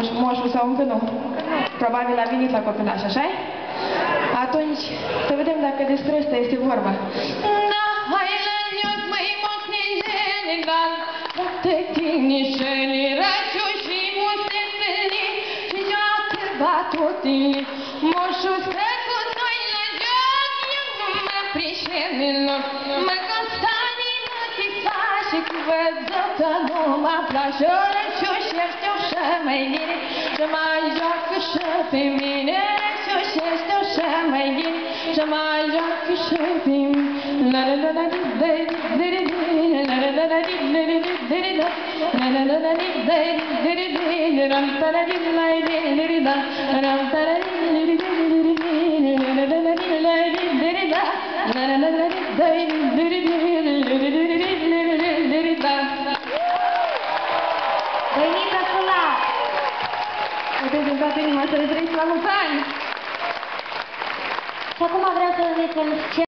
moșul sau încă nu? Probabil a venit la copilaș, așa Atunci, să vedem dacă despre asta este vorba. Da, hai la njot, măi, moșnile, gal, te tinișele, raciu și muste întâlni, și joacă batutini, moșul stă cu noi la joc, eu nu mă prișenilor, mă constani, mă ti faci, cu văzut că nu mă place, o răciușește ușă mai bine, să mai joacă și pe шамагин, Жамайжак шефим, Шоше сто шамагин, Жамайжак шефим, Benita. Puteți din toată inima să le trăiți la mulți ani! Și acum vreau să ne ce